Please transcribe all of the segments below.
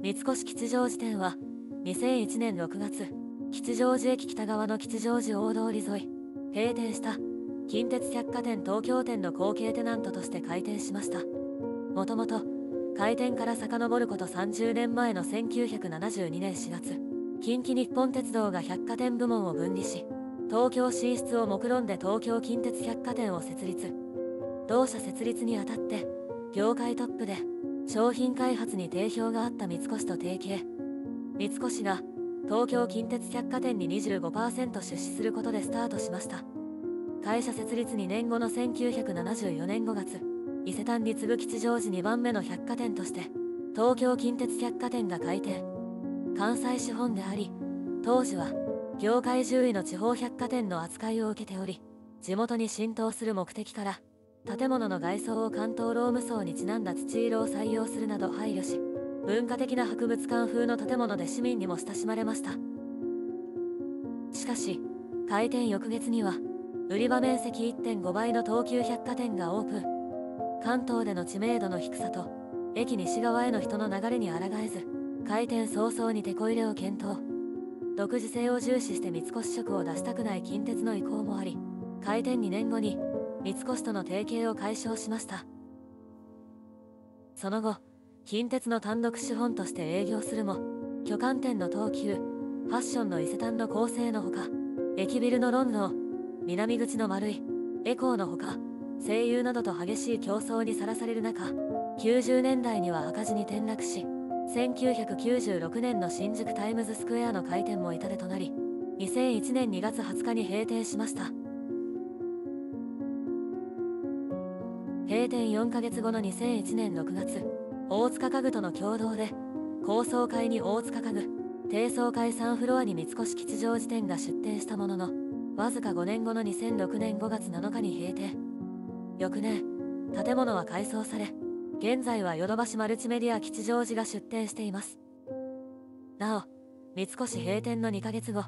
三越吉祥寺店は2001年6月吉祥寺駅北側の吉祥寺大通り沿い閉店した近鉄百貨店東京店の後継テナントとして開店しました。もともと開店から遡ること30年前の1972年4月近畿日本鉄道が百貨店部門を分離し東京進出を目論んで東京近鉄百貨店を設立。同社設立にあたって業界トップで商品開発に定評があった三越と提携。三越が東京近鉄百貨店に25%出資することでスタートしました。会社設立2年後の1974年5月伊勢丹に次ぐ吉祥寺2番目の百貨店として東京近鉄百貨店が開店関西資本であり当時は業界10位の地方百貨店の扱いを受けており地元に浸透する目的から建物の外装を関東ローム層にちなんだ土色を採用するなど配慮し文化的な博物館風の建物で市民にも親しまれました。しかし開店翌月には売り場面積1.5倍の東急百貨店がオープン。関東での知名度の低さと駅西側への人の流れに抗えず開店早々にテこ入れを検討。独自性を重視して三越色を出したくない近鉄の意向もあり開店2年後に三越との提携を解消しました。その後近鉄の単独資本として営業するも巨漢店の東急ファッションの伊勢丹の構成のほか駅ビルのロンドン南口の丸いエコーのほか声優などと激しい競争にさらされる中90年代には赤字に転落し1996年の新宿タイムズスクエアの開店も痛手となり2001年2月20日に閉店しました。閉店4ヶ月後の2001年6月大塚家具との共同で高層階に大塚家具低層階3フロアに三越吉祥寺店が出店したもののわずか5年後の2006年5月7日に閉店。翌年建物は改装され現在はヨドバシマルチメディア吉祥寺が出店しています。なお三越閉店の2ヶ月後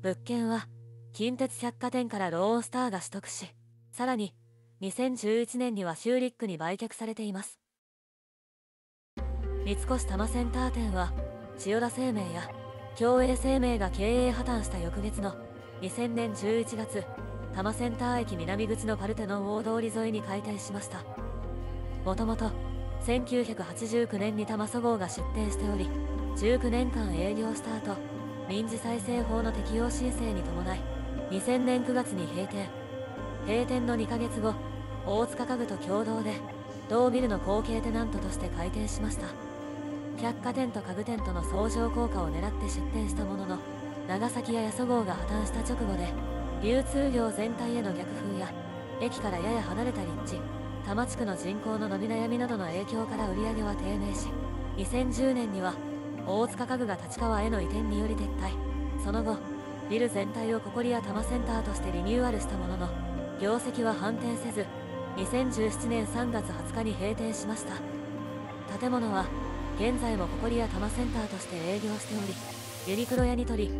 物件は近鉄百貨店からローンスターが取得しさらに2011年にはシューリックに売却されています。三越多摩センター店は千代田生命や共栄生命が経営破綻した翌月の2000年11月多摩センター駅南口のパルテノン大通り沿いに開店しました。もともと1989年に多摩そごうが出店しており19年間営業した後民事再生法の適用申請に伴い2000年9月に閉店。閉店の2ヶ月後大塚家具と共同で同ビルの後継テナントとして開店しました。百貨店と家具店との相乗効果を狙って出店したものの長崎や八十号が破綻した直後で流通業全体への逆風や駅からやや離れた立地多摩地区の人口の伸び悩みなどの影響から売り上げは低迷し2010年には大塚家具が立川への移転により撤退。その後ビル全体をコリア多摩センターとしてリニューアルしたものの業績は反転せず2017年3月20日に閉店しました。建物は現在もコリア多摩センターとして営業しておりユニクロやニトリ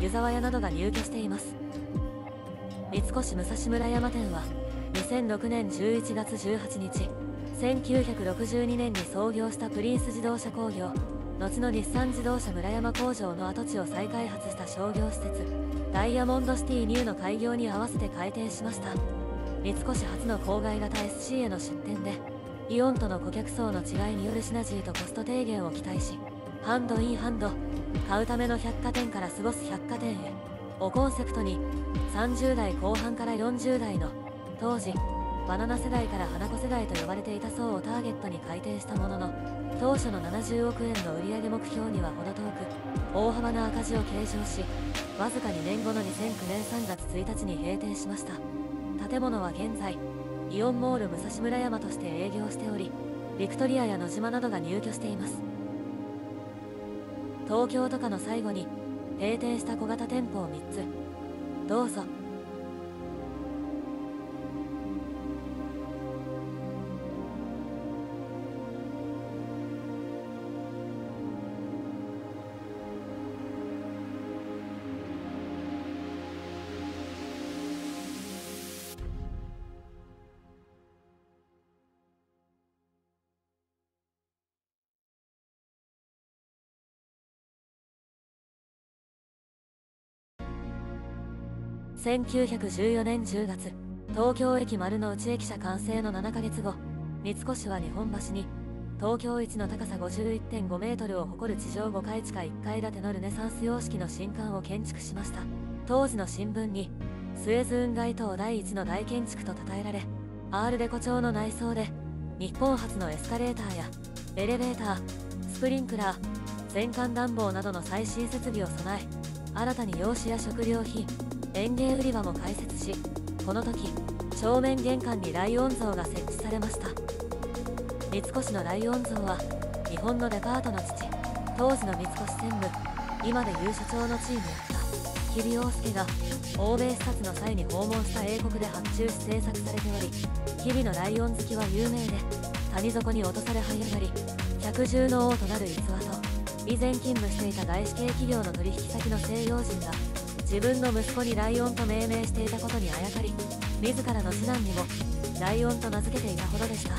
湯沢屋などが入居しています。三越武蔵村山店は2006年11月18日1962年に創業したプリンス自動車工業後の日産自動車村山工場の跡地を再開発した商業施設ダイヤモンドシティニューの開業に合わせて開店しました。三越初の郊外型 SC への出店でイオンとの顧客層の違いによるシナジーとコスト低減を期待しハンドインハンド買うための百貨店から過ごす百貨店へ。をコンセプトに30代後半から40代の当時バナナ世代から花子世代と呼ばれていた層をターゲットに開店したものの当初の70億円の売上目標には程遠く大幅な赤字を計上しわずか2年後の2009年3月1日に閉店しました。建物は現在イオンモール武蔵村山として営業しておりビクトリアや野島などが入居しています。東京とかの最後に閉店した小型店舗を3つ。どうぞ。1914年10月東京駅丸の内駅舎完成の7ヶ月後三越は日本橋に東京一の高さ51.5メートルを誇る地上5階地下1階建てのルネサンス様式の新館を建築しました。当時の新聞にスエズ運河島第一の大建築と称えられアールデコ調の内装で日本初のエスカレーターやエレベータースプリンクラー全館暖房などの最新設備を備え新たに洋紙や食料品園芸売り場も開設しこの時正面玄関にライオン像が設置されました。三越のライオン像は日本のデパートの父当時の三越専務今でいう所長のチームやった日比陽介が欧米視察の際に訪問した英国で発注し制作されており日々のライオン好きは有名で谷底に落とされ這い上がり百獣の王となる逸話と以前勤務していた外資系企業の取引先の西洋人が自分の息子にライオンと命名していたことにあやかり自らの次男にもライオンと名付けていたほどでした。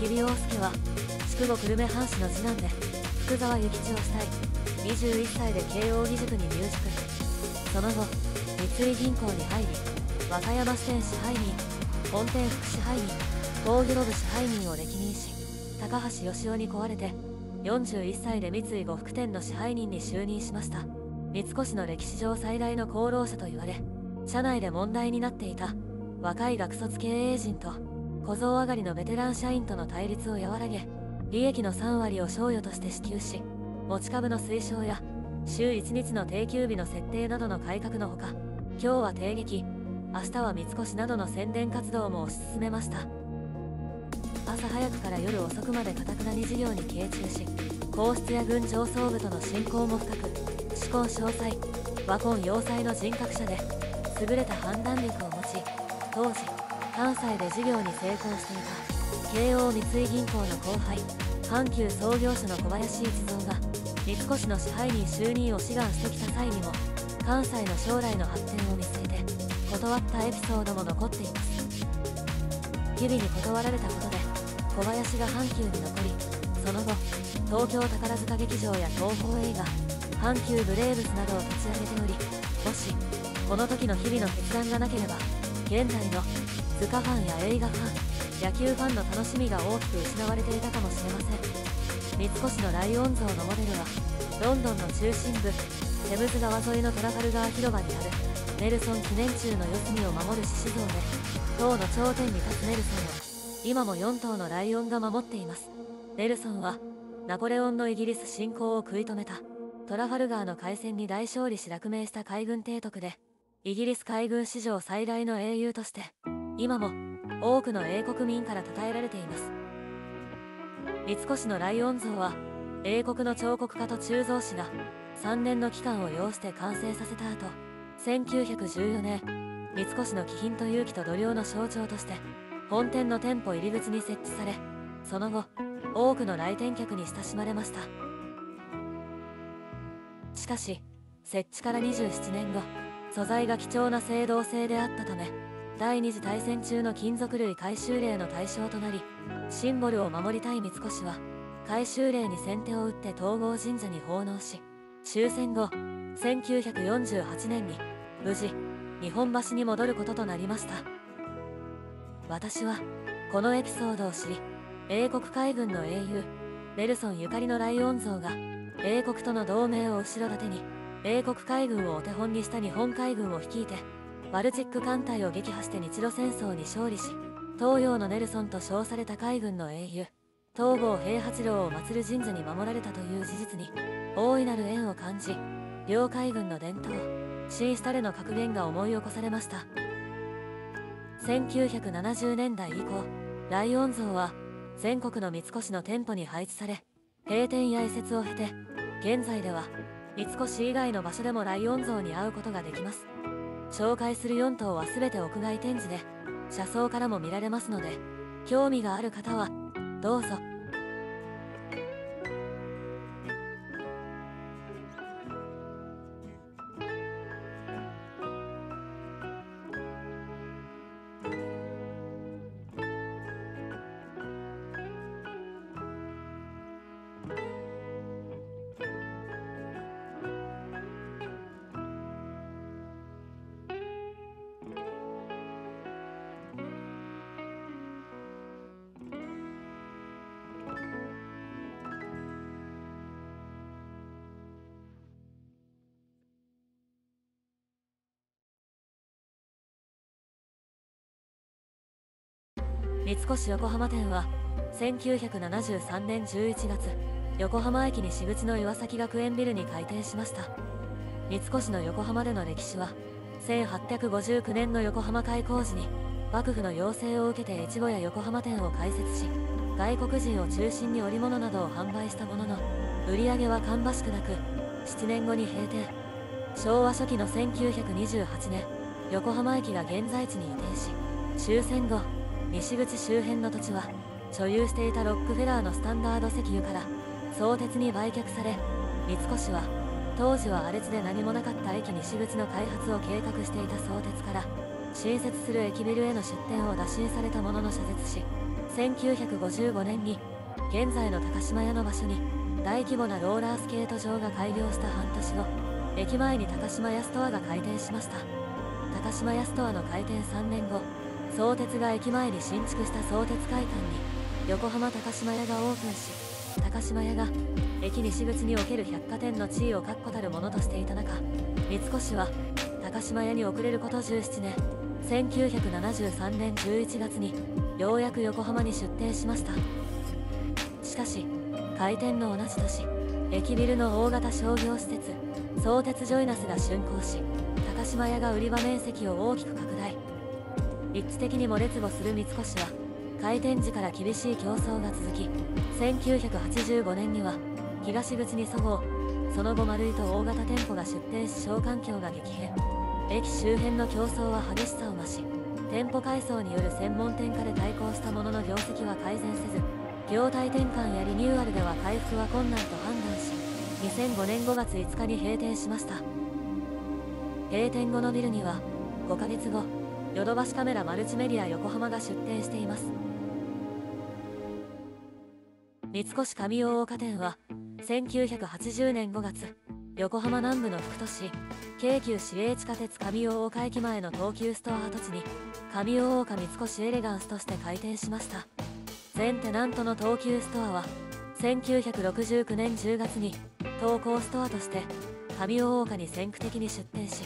日比陽介は筑後久留米藩士の次男で福沢諭吉をしたい21歳で慶応義塾に入塾。その後三井銀行に入り和歌山支店支配人本店副支配人工業部支配人を歴任し高橋義雄に壊れて41歳で三井呉服店の支配人に就任しました。三越の歴史上最大の功労者と言われ社内で問題になっていた若い学卒経営陣と小僧上がりのベテラン社員との対立を和らげ利益の3割を賞与として支給し持ち株の推奨や週1日の定休日の設定などの改革のほか今日は定劇明日は三越などの宣伝活動も推し進めました。朝早くから夜遅くまでかたくなに事業に傾注し皇室や軍上層部との親交も深く志向詳細和魂要塞の人格者で優れた判断力を持ち当時関西で事業に成功していた慶応三井銀行の後輩阪急創業者の小林一三が三越の支配人就任を志願してきた際にも関西の将来の発展を見据えて断ったエピソードも残っています。日々に断られたことで小林が阪急に残りその後東京宝塚劇場や東宝映画阪急ブレーブスなどを立ち上げておりもしこの時の日々の決断がなければ現在の図鑑ファンや映画ファン野球ファンの楽しみが大きく失われていたかもしれません。三越のライオン像のモデルはロンドンの中心部テムズ川沿いのトラファルガー広場にあるネルソン記念柱の四隅を守る獅子像で塔の頂点に立つネルソンを今も4頭のライオンが守っています。ネルソンはナポレオンのイギリス侵攻を食い止めた。トラファルガーの海戦に大勝利し落命した海軍提督でイギリス海軍史上最大の英雄として今も多くの英国民から称えられています。三越のライオン像は英国の彫刻家と鋳造師が3年の期間を要して完成させた後1914年三越の気品と勇気と度量の象徴として本店の店舗入り口に設置されその後多くの来店客に親しまれました。しかし設置から27年後素材が貴重な青銅製であったため第二次大戦中の金属類回収令の対象となりシンボルを守りたい三越は回収令に先手を打って東郷神社に奉納し終戦後1948年に無事日本橋に戻ることとなりました。私はこのエピソードを知り英国海軍の英雄ネルソンゆかりのライオン像が英国との同盟を後ろ盾に英国海軍をお手本にした日本海軍を率いてバルチック艦隊を撃破して日露戦争に勝利し東洋のネルソンと称された海軍の英雄東郷平八郎を祀る神社に守られたという事実に大いなる縁を感じ両海軍の伝統新したれの格言が思い起こされました。1970年代以降ライオン像は全国の三越の店舗に配置され閉店や移設を経て現在では三越以外の場所でもライオン像に会うことができます。紹介する4頭は全て屋外展示で車窓からも見られますので興味がある方はどうぞ。三越横浜店は1973年11月横浜駅西口の岩崎学園ビルに開店しました。三越の横浜での歴史は1859年の横浜開港時に幕府の要請を受けて越後屋横浜店を開設し外国人を中心に織物などを販売したものの売り上げは芳しくなく7年後に閉店。昭和初期の1928年横浜駅が現在地に移転し終戦後西口周辺の土地は所有していたロックフェラーのスタンダード石油から相鉄に売却され三越は当時は荒れ地で何もなかった駅西口の開発を計画していた相鉄から新設する駅ビルへの出店を打診されたものの謝絶し1955年に現在の高島屋の場所に大規模なローラースケート場が開業した半年後駅前に高島屋ストアが開店しました。高島屋ストアの開店3年後相鉄が駅前に新築した相鉄会館に横浜高島屋がオープンし高島屋が駅西口における百貨店の地位を確固たるものとしていた中三越は高島屋に遅れること17年1973年11月にようやく横浜に出店しました。しかし開店の同じ年駅ビルの大型商業施設相鉄ジョイナスが竣工し高島屋が売り場面積を大きく拡立地的にも劣後する三越は開店時から厳しい競争が続き1985年には東口にそごうその後丸井と大型店舗が出店し小環境が激変。駅周辺の競争は激しさを増し店舗改装による専門店化で対抗したものの業績は改善せず業態転換やリニューアルでは回復は困難と判断し2005年5月5日に閉店しました。閉店後のビルには5ヶ月後ヨドバシカメラマルチメディア横浜が出店しています。三越上大岡店は1980年5月横浜南部の副都市京急市営地下鉄上大岡駅前の東急ストア跡地に上大岡三越エレガンスとして開店しました。全テナントの東急ストアは1969年10月に東高ストアとして上大岡に先駆的に出店し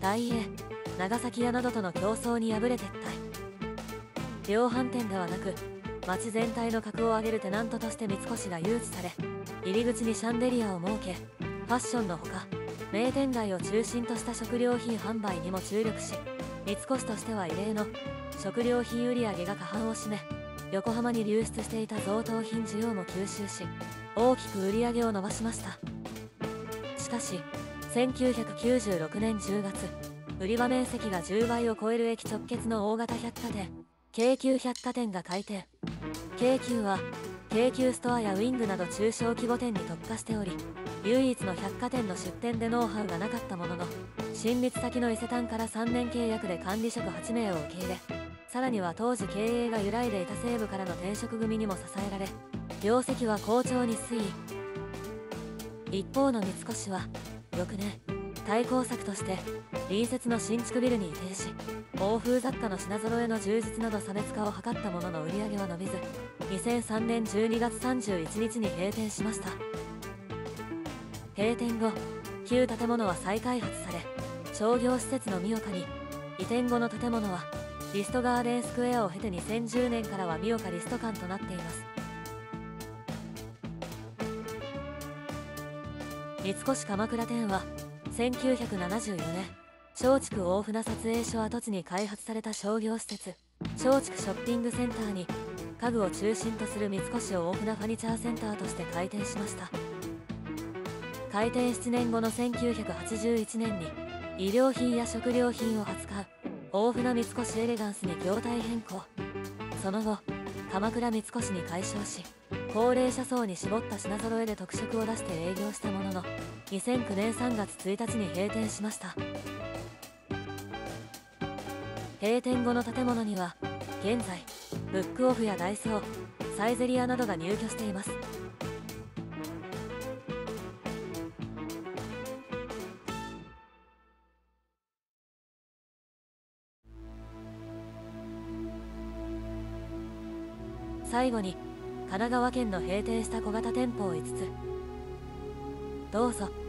大英長崎屋などとの競争に敗れ撤退量販店ではなく街全体の格を上げるテナントとして三越が誘致され入り口にシャンデリアを設けファッションのほか名店街を中心とした食料品販売にも注力し三越としては異例の食料品売上が過半を占め横浜に流出していた贈答品需要も吸収し大きく売り上げを伸ばしました。しかし1996年10月売り場面積が10倍を超える駅直結の大型百貨店京急百貨店が開店京急は京急ストアやウィングなど中小規模店に特化しており唯一の百貨店の出店でノウハウがなかったものの親密先の伊勢丹から3年契約で管理職8名を受け入れさらには当時経営が揺らいでいた西部からの転職組にも支えられ業績は好調に推移。一方の三越は翌年対抗策として隣接の新築ビルに移転し欧風雑貨の品揃えの充実など差別化を図ったものの売り上げは伸びず2003年12月31日に閉店しました。閉店後旧建物は再開発され商業施設の三岡に移転後の建物はリストガーデンスクエアを経て2010年からは三岡リスト館となっています。三越鎌倉店は1974年松竹大船撮影所跡地に開発された商業施設松竹ショッピングセンターに家具を中心とする三越大船ファニチャーセンターとして開店しました。開店7年後の1981年に医療品や食料品を扱う大船三越エレガンスに業態変更。その後鎌倉三越に改称し高齢者層に絞った品揃えで特色を出して営業したものの2009年3月1日に閉店しました。閉店後の建物には現在ブックオフやダイソーサイゼリアなどが入居しています。最後に神奈川県の閉店した小型店舗を5つ。どうぞ。